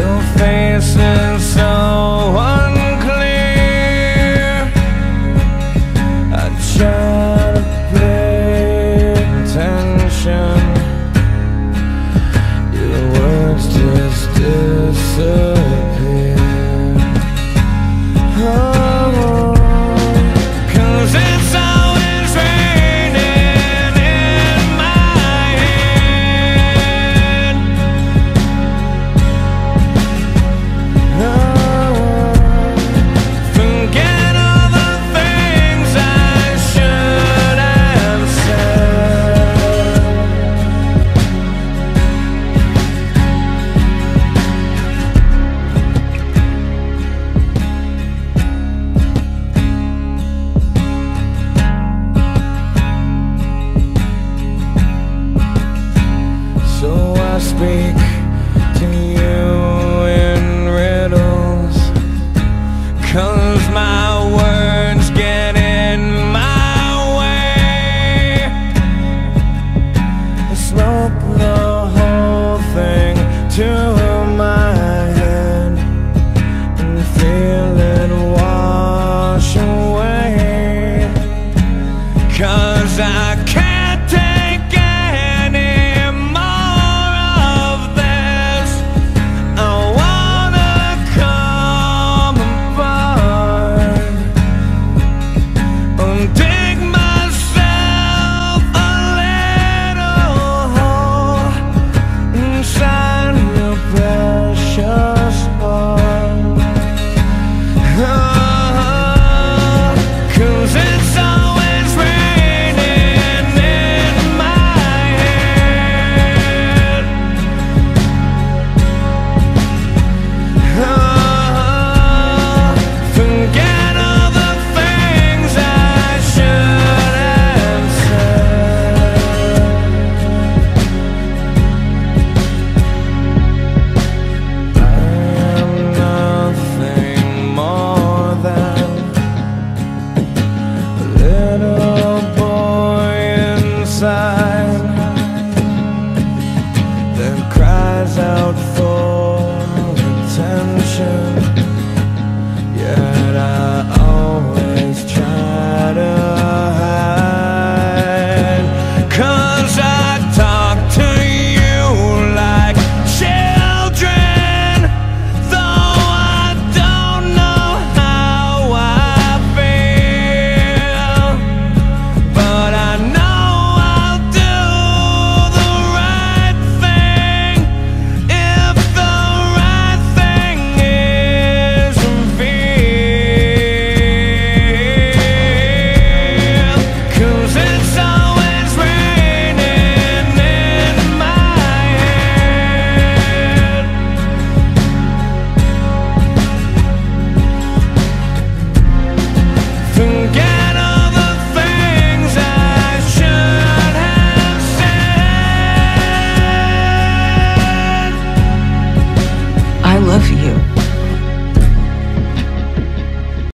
Your face is speak to you in riddles. Cause my words get in my way. I slope the whole thing to my head and feel it wash away. Cause I can't. cries out for attention.